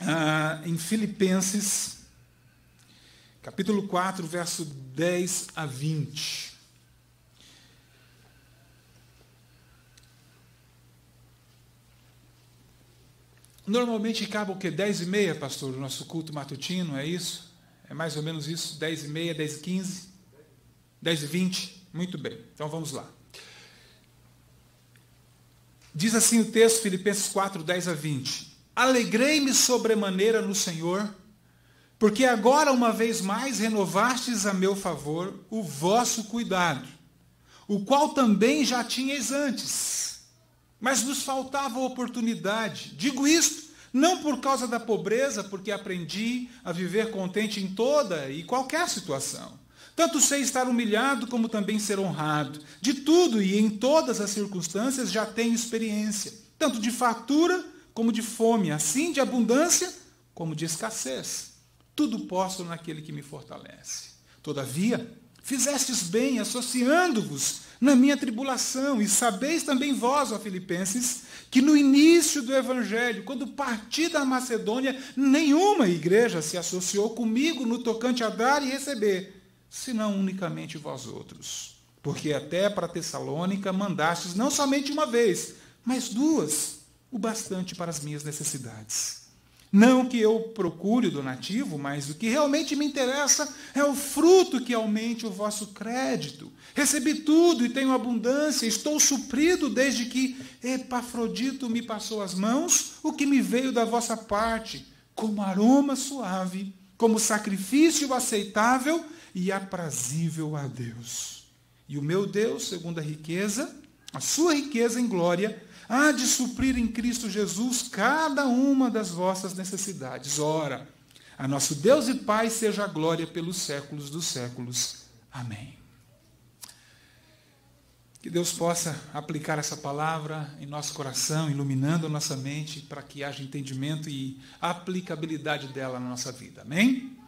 ah, em Filipenses, capítulo 4, verso 10 a 20. Normalmente acaba o quê? 10 e meia, pastor, o nosso culto matutino, é isso? É mais ou menos isso? 10 e meia, 10 e 15? 10 e 20? Muito bem, então vamos lá. Diz assim o texto, Filipenses 4, 10 a 20. Alegrei-me sobremaneira no Senhor, porque agora uma vez mais renovastes a meu favor o vosso cuidado, o qual também já tinhais antes, mas nos faltava oportunidade. Digo isto não por causa da pobreza, porque aprendi a viver contente em toda e qualquer situação. Tanto sei estar humilhado como também ser honrado. De tudo e em todas as circunstâncias já tenho experiência, tanto de fartura como de fome, assim de abundância como de escassez. Tudo posso naquele que me fortalece. Todavia, fizestes bem associando-vos na minha tribulação, e sabeis também vós, ó Filipenses, que no início do Evangelho, quando parti da Macedônia, nenhuma igreja se associou comigo no tocante a dar e receber, senão unicamente vós outros. Porque até para Tessalônica mandastes não somente uma vez, mas duas, o bastante para as minhas necessidades. Não que eu procure o donativo, mas o que realmente me interessa é o fruto que aumente o vosso crédito. Recebi tudo e tenho abundância, estou suprido desde que Epafrodito me passou as mãos, o que me veio da vossa parte, como aroma suave, como sacrifício aceitável e aprazível a Deus. E o meu Deus, segundo a riqueza, a sua riqueza em glória, há de suprir em Cristo Jesus cada uma das vossas necessidades. Ora, a nosso Deus e Pai seja a glória pelos séculos dos séculos. Amém. Que Deus possa aplicar essa palavra em nosso coração, iluminando a nossa mente, para que haja entendimento e aplicabilidade dela na nossa vida. Amém?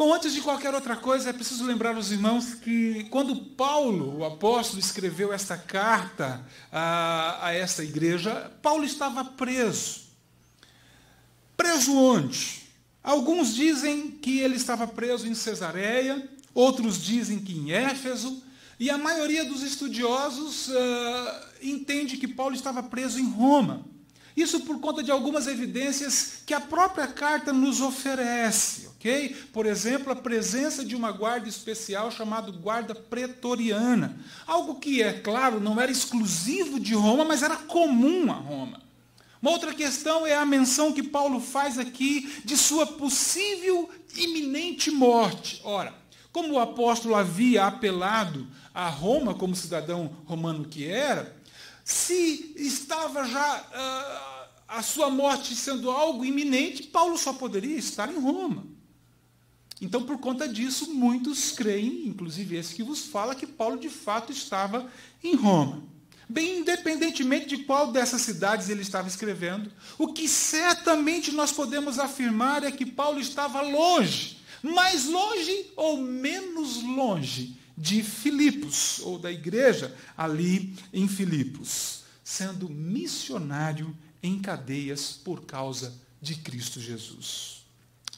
Bom, antes de qualquer outra coisa, é preciso lembrar os irmãos que quando Paulo, o apóstolo, escreveu esta carta a, a esta igreja, Paulo estava preso. Preso onde? Alguns dizem que ele estava preso em Cesareia, outros dizem que em Éfeso, e a maioria dos estudiosos uh, entende que Paulo estava preso em Roma. Isso por conta de algumas evidências que a própria carta nos oferece, ok? Por exemplo, a presença de uma guarda especial chamada guarda pretoriana. Algo que, é claro, não era exclusivo de Roma, mas era comum a Roma. Uma outra questão é a menção que Paulo faz aqui de sua possível iminente morte. Ora, como o apóstolo havia apelado a Roma como cidadão romano que era, se estava já uh, a sua morte sendo algo iminente, Paulo só poderia estar em Roma. Então, por conta disso, muitos creem, inclusive esse que vos fala, que Paulo de fato estava em Roma. Bem, independentemente de qual dessas cidades ele estava escrevendo, o que certamente nós podemos afirmar é que Paulo estava longe, mais longe ou menos longe de Filipos, ou da igreja ali em Filipos, sendo missionário em cadeias por causa de Cristo Jesus.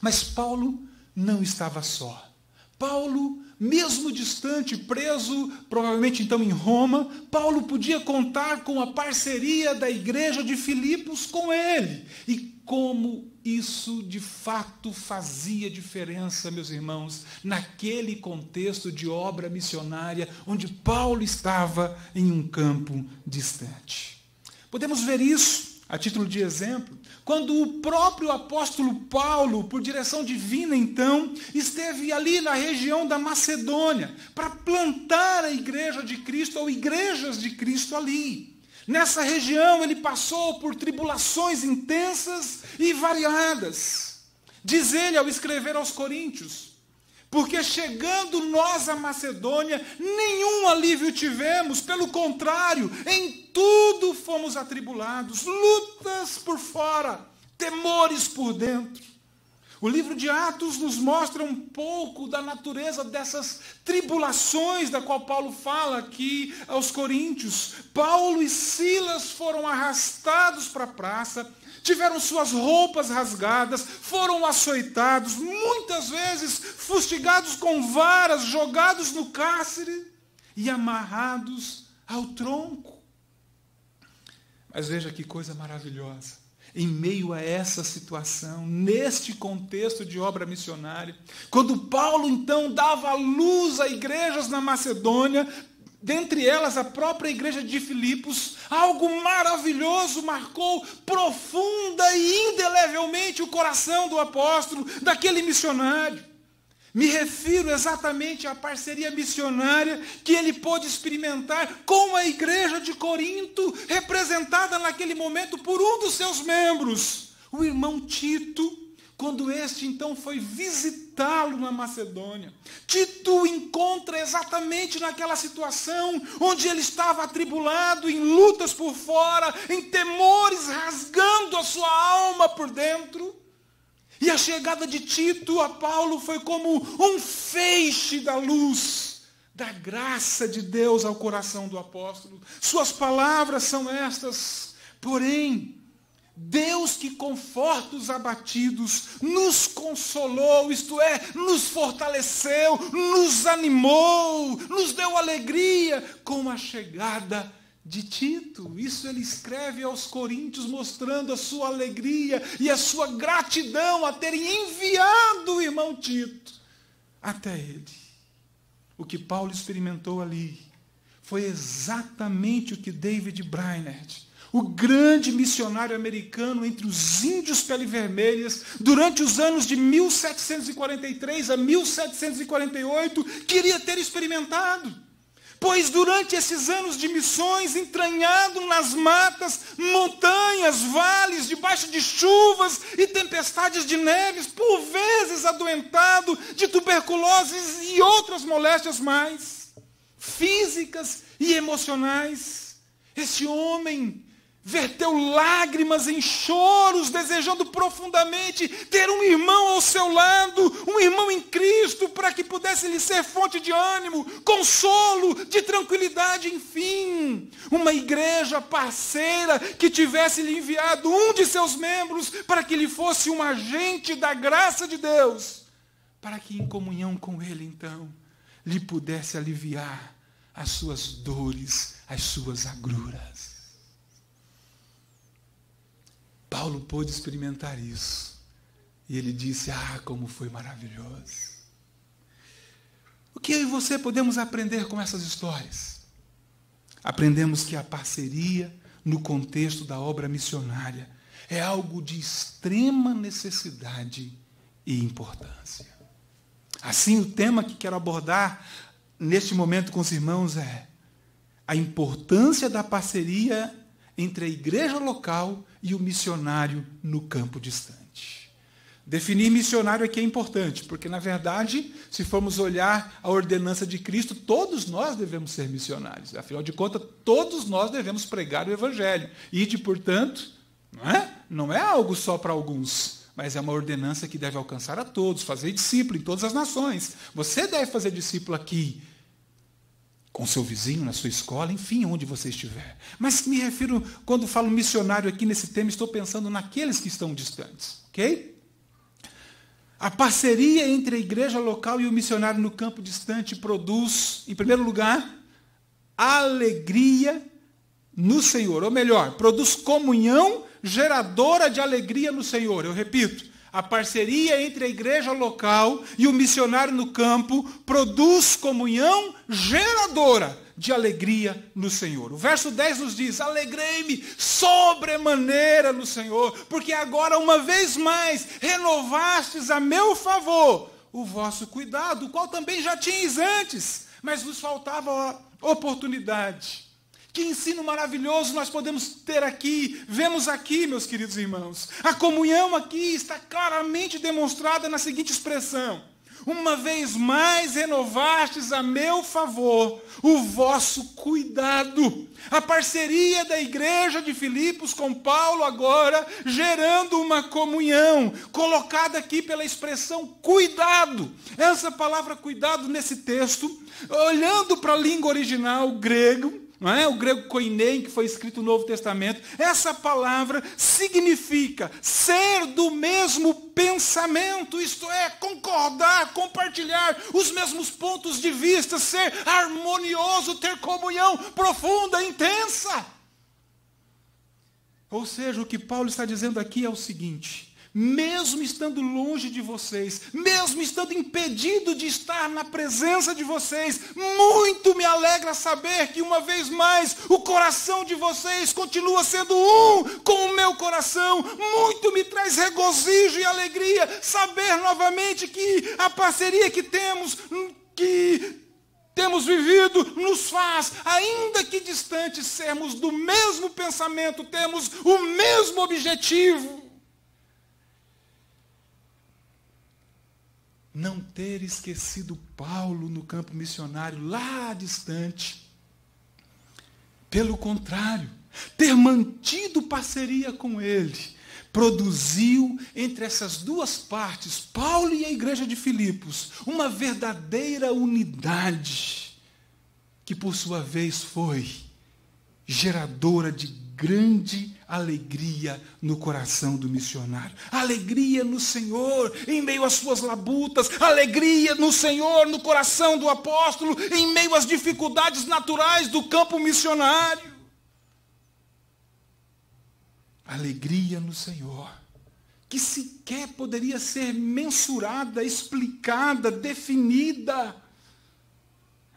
Mas Paulo não estava só. Paulo, mesmo distante, preso, provavelmente então em Roma, Paulo podia contar com a parceria da igreja de Filipos com ele. E como isso de fato fazia diferença, meus irmãos, naquele contexto de obra missionária onde Paulo estava em um campo distante. Podemos ver isso a título de exemplo, quando o próprio apóstolo Paulo, por direção divina então, esteve ali na região da Macedônia para plantar a igreja de Cristo ou igrejas de Cristo ali. Nessa região ele passou por tribulações intensas e variadas. Diz ele ao escrever aos Coríntios: porque chegando nós à Macedônia, nenhum alívio tivemos, pelo contrário, em tudo fomos atribulados, lutas por fora, temores por dentro. O livro de Atos nos mostra um pouco da natureza dessas tribulações da qual Paulo fala aqui aos Coríntios. Paulo e Silas foram arrastados para a praça, tiveram suas roupas rasgadas, foram açoitados, muitas vezes fustigados com varas, jogados no cárcere e amarrados ao tronco. Mas veja que coisa maravilhosa. Em meio a essa situação, neste contexto de obra missionária, quando Paulo então dava luz a igrejas na Macedônia, dentre elas a própria igreja de Filipos, algo maravilhoso marcou profunda e indelevelmente o coração do apóstolo, daquele missionário. Me refiro exatamente à parceria missionária que ele pôde experimentar com a igreja de Corinto, representada naquele momento por um dos seus membros, o irmão Tito quando este então foi visitá-lo na Macedônia. Tito encontra exatamente naquela situação onde ele estava atribulado, em lutas por fora, em temores, rasgando a sua alma por dentro. E a chegada de Tito a Paulo foi como um feixe da luz, da graça de Deus ao coração do apóstolo. Suas palavras são estas, porém, Deus que conforta os abatidos, nos consolou, isto é, nos fortaleceu, nos animou, nos deu alegria com a chegada de Tito. Isso ele escreve aos Coríntios, mostrando a sua alegria e a sua gratidão a terem enviado o irmão Tito até ele. O que Paulo experimentou ali foi exatamente o que David Brainerd o grande missionário americano entre os índios pele vermelhas, durante os anos de 1743 a 1748, queria ter experimentado. Pois durante esses anos de missões, entranhado nas matas, montanhas, vales, debaixo de chuvas e tempestades de neves, por vezes adoentado de tuberculose e outras moléstias mais, físicas e emocionais, esse homem verteu lágrimas em choros, desejando profundamente ter um irmão ao seu lado, um irmão em Cristo, para que pudesse lhe ser fonte de ânimo, consolo, de tranquilidade, enfim. Uma igreja parceira que tivesse lhe enviado um de seus membros para que lhe fosse um agente da graça de Deus, para que em comunhão com ele, então, lhe pudesse aliviar as suas dores, as suas agruras. Paulo pôde experimentar isso. E ele disse: Ah, como foi maravilhoso. O que eu e você podemos aprender com essas histórias? Aprendemos que a parceria no contexto da obra missionária é algo de extrema necessidade e importância. Assim, o tema que quero abordar neste momento com os irmãos é a importância da parceria entre a igreja local e o missionário no campo distante. Definir missionário aqui é importante, porque, na verdade, se formos olhar a ordenança de Cristo, todos nós devemos ser missionários. Afinal de contas, todos nós devemos pregar o Evangelho. E, de, portanto, não é, não é algo só para alguns, mas é uma ordenança que deve alcançar a todos, fazer discípulo em todas as nações. Você deve fazer discípulo aqui, com seu vizinho, na sua escola, enfim, onde você estiver. Mas me refiro, quando falo missionário aqui nesse tema, estou pensando naqueles que estão distantes, ok? A parceria entre a igreja local e o missionário no campo distante produz, em primeiro lugar, alegria no Senhor. Ou melhor, produz comunhão geradora de alegria no Senhor. Eu repito, a parceria entre a igreja local e o missionário no campo produz comunhão geradora de alegria no Senhor. O verso 10 nos diz: Alegrei-me sobremaneira no Senhor, porque agora, uma vez mais, renovastes a meu favor o vosso cuidado, o qual também já tinhas antes, mas vos faltava oportunidade. Que ensino maravilhoso nós podemos ter aqui, vemos aqui, meus queridos irmãos. A comunhão aqui está claramente demonstrada na seguinte expressão: Uma vez mais renovastes a meu favor o vosso cuidado. A parceria da igreja de Filipos com Paulo agora gerando uma comunhão, colocada aqui pela expressão cuidado. Essa palavra cuidado nesse texto, olhando para a língua original grego, não é? O grego koiné, que foi escrito no Novo Testamento. Essa palavra significa ser do mesmo pensamento, isto é, concordar, compartilhar os mesmos pontos de vista, ser harmonioso, ter comunhão profunda, intensa. Ou seja, o que Paulo está dizendo aqui é o seguinte: mesmo estando longe de vocês, mesmo estando impedido de estar na presença de vocês, muito me alegra saber que uma vez mais o coração de vocês continua sendo um com o meu coração. Muito me traz regozijo e alegria saber novamente que a parceria que temos, que temos vivido nos faz, ainda que distantes, sermos do mesmo pensamento, temos o mesmo objetivo. Não ter esquecido Paulo no campo missionário lá distante. Pelo contrário, ter mantido parceria com ele, produziu entre essas duas partes, Paulo e a igreja de Filipos, uma verdadeira unidade, que por sua vez foi geradora de grande alegria no coração do missionário. Alegria no Senhor em meio às suas labutas, alegria no Senhor no coração do apóstolo em meio às dificuldades naturais do campo missionário. Alegria no Senhor, que sequer poderia ser mensurada, explicada, definida.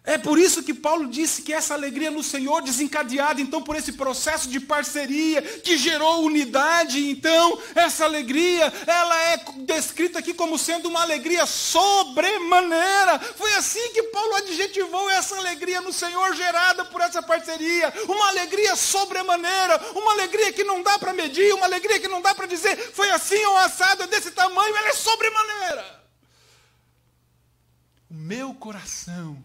É por isso que Paulo disse que essa alegria no Senhor, desencadeada então por esse processo de parceria que gerou unidade, então essa alegria, ela é descrita aqui como sendo uma alegria sobremaneira. Foi assim que Paulo adjetivou essa alegria no Senhor gerada por essa parceria, uma alegria sobremaneira, uma alegria que não dá para medir, uma alegria que não dá para dizer foi assim ou assado, é desse tamanho, ela é sobremaneira. O meu coração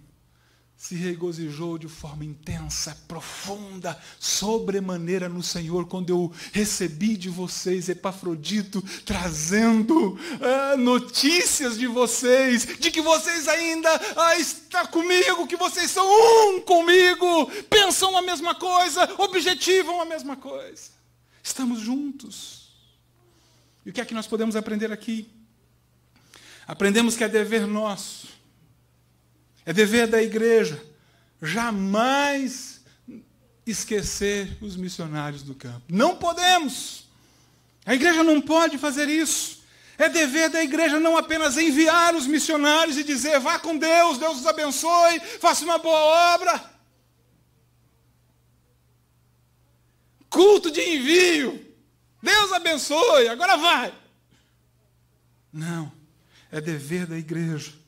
se regozijou de forma intensa, profunda, sobremaneira no Senhor, quando eu recebi de vocês Epafrodito, trazendo ah, notícias de vocês, de que vocês ainda ah, estão comigo, que vocês são um comigo, pensam a mesma coisa, objetivam a mesma coisa. Estamos juntos. E o que é que nós podemos aprender aqui? Aprendemos que é dever nosso é dever da igreja jamais esquecer os missionários do campo. Não podemos. A igreja não pode fazer isso. É dever da igreja não apenas enviar os missionários e dizer, vá com Deus, Deus os abençoe, faça uma boa obra. Culto de envio. Deus abençoe, agora vai. Não. É dever da igreja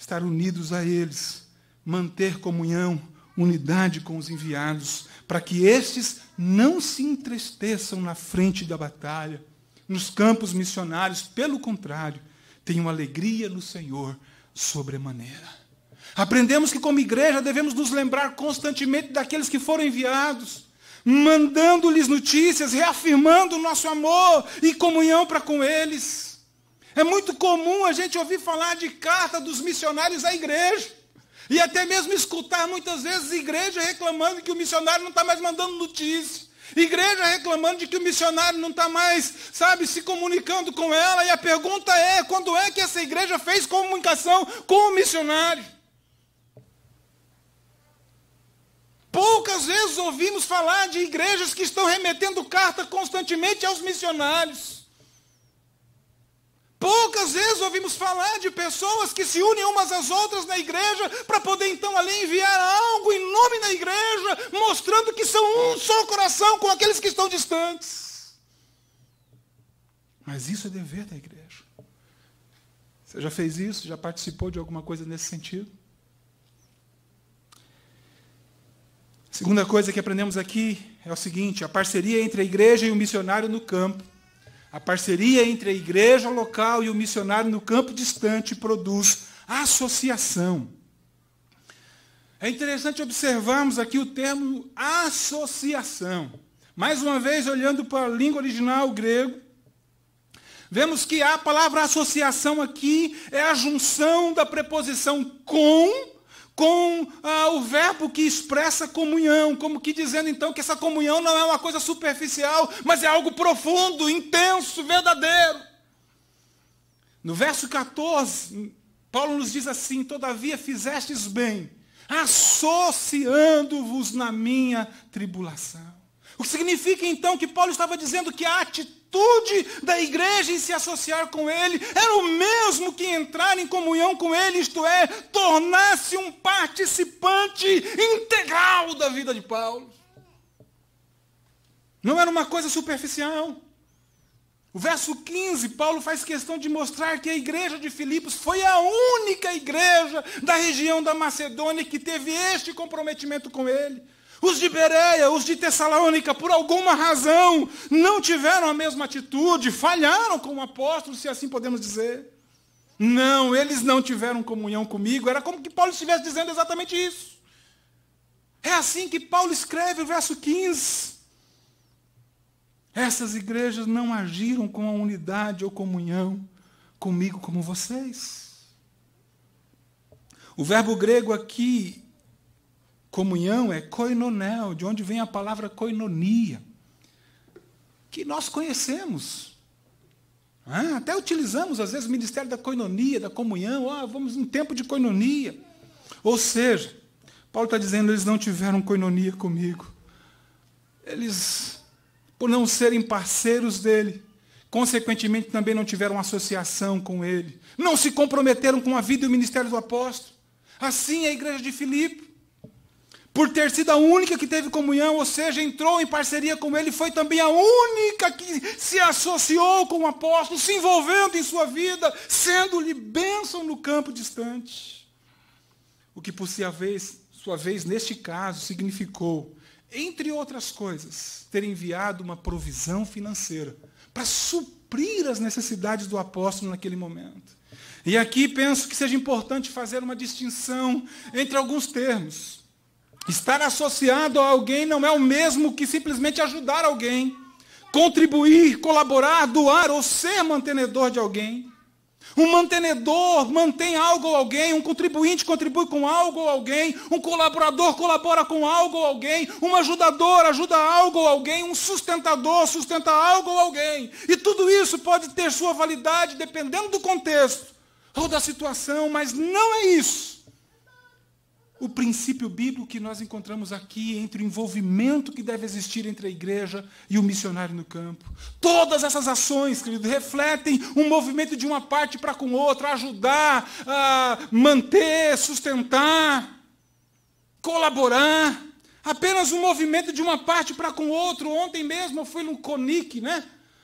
estar unidos a eles, manter comunhão, unidade com os enviados, para que estes não se entristeçam na frente da batalha, nos campos missionários, pelo contrário, tenham alegria no Senhor sobremaneira. Aprendemos que, como igreja, devemos nos lembrar constantemente daqueles que foram enviados, mandando-lhes notícias, reafirmando o nosso amor e comunhão para com eles. É muito comum a gente ouvir falar de carta dos missionários à igreja. E até mesmo escutar muitas vezes igreja reclamando que o missionário não está mais mandando notícia. Igreja reclamando de que o missionário não está mais, sabe, se comunicando com ela. E a pergunta é: quando é que essa igreja fez comunicação com o missionário? Poucas vezes ouvimos falar de igrejas que estão remetendo carta constantemente aos missionários. Ouvimos falar de pessoas que se unem umas às outras na igreja para poder então ali enviar algo em nome da igreja, mostrando que são um só coração com aqueles que estão distantes. Mas isso é dever da igreja. Você já fez isso? Já participou de alguma coisa nesse sentido? Segunda coisa que aprendemos aqui é o seguinte: a parceria entre a igreja e o missionário no campo a parceria entre a igreja local e o missionário no campo distante produz associação. É interessante observarmos aqui o termo associação. Mais uma vez, olhando para a língua original grego, vemos que a palavra associação aqui é a junção da preposição com com ah, o verbo que expressa comunhão, como que dizendo então que essa comunhão não é uma coisa superficial, mas é algo profundo, intenso, verdadeiro. No verso 14, Paulo nos diz assim: Todavia fizestes bem, associando-vos na minha tribulação. O que significa então que Paulo estava dizendo que a atitude da igreja em se associar com ele era o mesmo que entrar em comunhão com ele, isto é, tornar-se um participante integral da vida de Paulo. Não era uma coisa superficial. O verso 15, Paulo faz questão de mostrar que a igreja de Filipos foi a única igreja da região da Macedônia que teve este comprometimento com ele. Os de Bereia, os de Tessalônica, por alguma razão, não tiveram a mesma atitude, falharam como apóstolos, se assim podemos dizer. Não, eles não tiveram comunhão comigo. Era como que Paulo estivesse dizendo exatamente isso. É assim que Paulo escreve o verso 15. Essas igrejas não agiram com a unidade ou comunhão comigo como vocês. O verbo grego aqui Comunhão é koinonel, de onde vem a palavra koinonia, que nós conhecemos. Ah, até utilizamos, às vezes, o ministério da koinonia, da comunhão. Ah, vamos em tempo de koinonia. Ou seja, Paulo está dizendo, eles não tiveram koinonia comigo. Eles, por não serem parceiros dele, consequentemente também não tiveram associação com ele. Não se comprometeram com a vida e o ministério do apóstolo. Assim é a igreja de Filipe por ter sido a única que teve comunhão, ou seja, entrou em parceria com ele, foi também a única que se associou com o apóstolo, se envolvendo em sua vida, sendo-lhe bênção no campo distante. O que, por sua vez, sua vez, neste caso, significou, entre outras coisas, ter enviado uma provisão financeira para suprir as necessidades do apóstolo naquele momento. E aqui penso que seja importante fazer uma distinção entre alguns termos. Estar associado a alguém não é o mesmo que simplesmente ajudar alguém, contribuir, colaborar, doar ou ser mantenedor de alguém. Um mantenedor mantém algo ou alguém, um contribuinte contribui com algo ou alguém, um colaborador colabora com algo ou alguém, um ajudador ajuda algo ou alguém, um sustentador sustenta algo ou alguém. E tudo isso pode ter sua validade dependendo do contexto ou da situação, mas não é isso o princípio bíblico que nós encontramos aqui entre o envolvimento que deve existir entre a igreja e o missionário no campo. Todas essas ações, querido, refletem um movimento de uma parte para com outra, ajudar, a manter, sustentar, colaborar. Apenas um movimento de uma parte para com outro. Ontem mesmo eu fui no CONIC, né?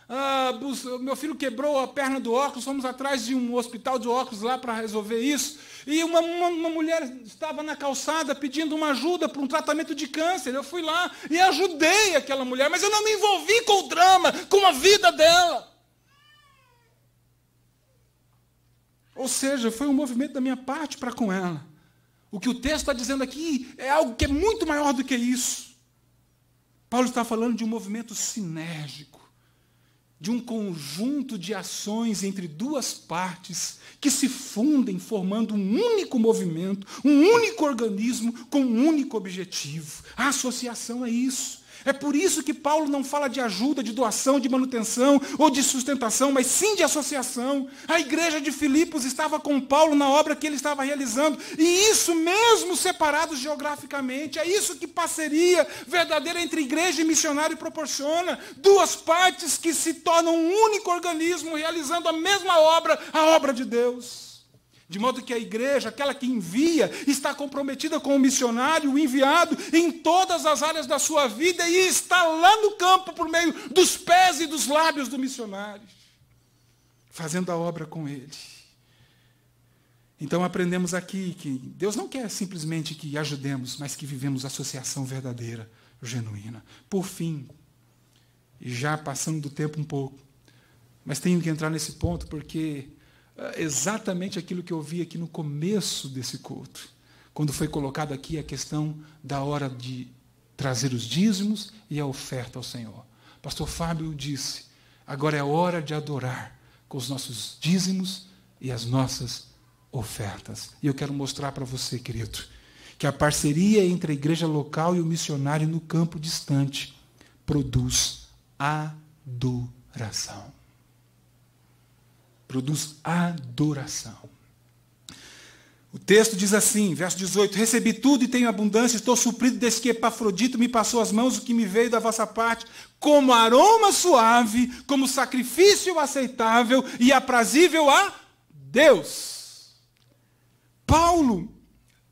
Ah, meu filho quebrou a perna do óculos, fomos atrás de um hospital de óculos lá para resolver isso. E uma, uma, uma, mulher estava na calçada pedindo uma ajuda para um tratamento de câncer. Eu fui lá e ajudei aquela mulher, mas eu não me envolvi com o drama, com a vida dela. Ou seja, foi um movimento da minha parte para com ela. O que o texto está dizendo aqui é algo que é muito maior do que isso. Paulo está falando de um movimento sinérgico de um conjunto de ações entre duas partes que se fundem formando um único movimento, um único organismo com um único objetivo. A associação é isso. É por isso que Paulo não fala de ajuda, de doação, de manutenção ou de sustentação, mas sim de associação. A igreja de Filipos estava com Paulo na obra que ele estava realizando, e isso mesmo separados geograficamente. É isso que parceria verdadeira entre igreja e missionário proporciona. Duas partes que se tornam um único organismo realizando a mesma obra, a obra de Deus. De modo que a igreja, aquela que envia, está comprometida com o missionário, o enviado, em todas as áreas da sua vida e está lá no campo por meio dos pés e dos lábios do missionário, fazendo a obra com ele. Então aprendemos aqui que Deus não quer simplesmente que ajudemos, mas que vivemos associação verdadeira, genuína. Por fim, e já passando do tempo um pouco, mas tenho que entrar nesse ponto porque exatamente aquilo que eu vi aqui no começo desse culto, quando foi colocado aqui a questão da hora de trazer os dízimos e a oferta ao Senhor. Pastor Fábio disse: agora é hora de adorar com os nossos dízimos e as nossas ofertas. E eu quero mostrar para você, querido, que a parceria entre a igreja local e o missionário no campo distante produz adoração. Produz adoração. O texto diz assim, verso 18: Recebi tudo e tenho abundância, estou suprido desde que Epafrodito me passou as mãos o que me veio da vossa parte, como aroma suave, como sacrifício aceitável e aprazível a Deus. Paulo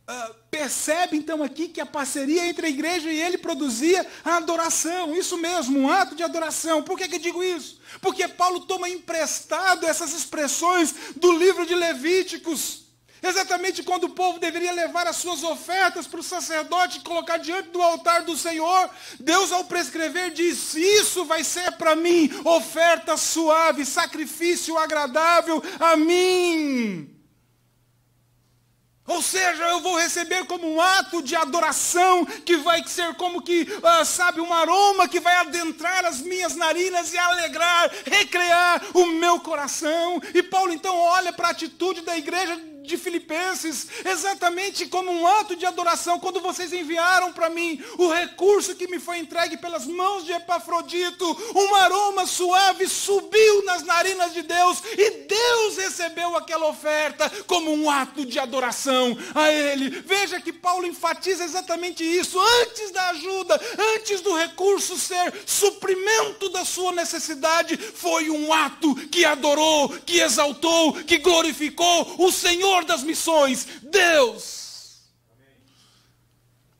uh, percebe então aqui que a parceria entre a igreja e ele produzia a adoração, isso mesmo, um ato de adoração. Por que, que eu digo isso? Porque Paulo toma emprestado essas expressões do livro de Levíticos. Exatamente quando o povo deveria levar as suas ofertas para o sacerdote e colocar diante do altar do Senhor, Deus, ao prescrever, diz: Isso vai ser para mim oferta suave, sacrifício agradável a mim. Ou seja, eu vou receber como um ato de adoração que vai ser como que, uh, sabe, um aroma que vai adentrar as minhas narinas e alegrar, recrear o meu coração. E Paulo então olha para a atitude da igreja de Filipenses, exatamente como um ato de adoração, quando vocês enviaram para mim o recurso que me foi entregue pelas mãos de Epafrodito, um aroma suave subiu nas narinas de Deus e Deus recebeu aquela oferta como um ato de adoração a Ele. Veja que Paulo enfatiza exatamente isso, antes da ajuda, antes do recurso ser suprimento da sua necessidade, foi um ato que adorou, que exaltou, que glorificou o Senhor Senhor das missões, Deus.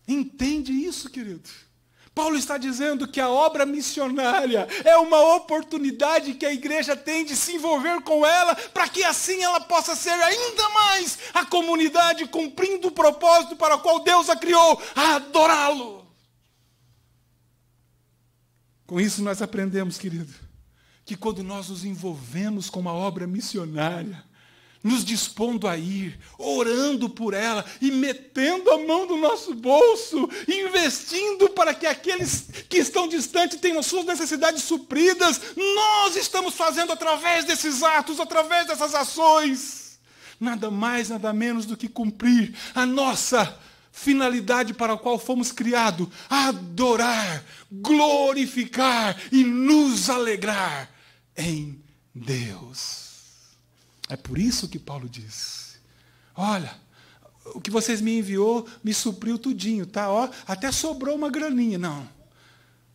Entende isso, querido? Paulo está dizendo que a obra missionária é uma oportunidade que a igreja tem de se envolver com ela, para que assim ela possa ser ainda mais a comunidade cumprindo o propósito para o qual Deus a criou, a adorá-lo. Com isso nós aprendemos, querido, que quando nós nos envolvemos com uma obra missionária, nos dispondo a ir, orando por ela e metendo a mão no nosso bolso, investindo para que aqueles que estão distantes tenham suas necessidades supridas. Nós estamos fazendo através desses atos, através dessas ações, nada mais, nada menos do que cumprir a nossa finalidade para a qual fomos criados: adorar, glorificar e nos alegrar em Deus. É por isso que Paulo diz: Olha, o que vocês me enviou me supriu tudinho, tá? Ó, até sobrou uma graninha. Não.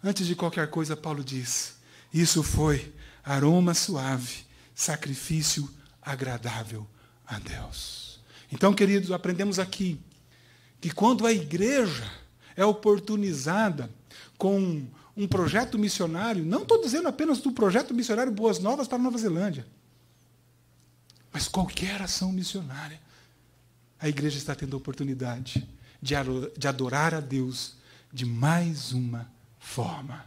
Antes de qualquer coisa, Paulo diz: Isso foi aroma suave, sacrifício agradável a Deus. Então, queridos, aprendemos aqui que quando a igreja é oportunizada com um projeto missionário, não estou dizendo apenas do projeto missionário Boas Novas para Nova Zelândia. Mas qualquer ação missionária, a igreja está tendo a oportunidade de adorar a Deus de mais uma forma.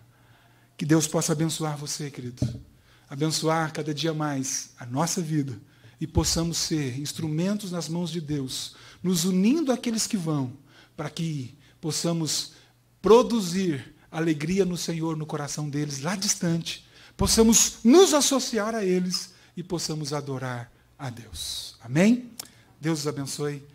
Que Deus possa abençoar você, querido. Abençoar cada dia mais a nossa vida e possamos ser instrumentos nas mãos de Deus, nos unindo àqueles que vão, para que possamos produzir alegria no Senhor no coração deles lá distante, possamos nos associar a eles e possamos adorar a Deus. Amém? Deus os abençoe.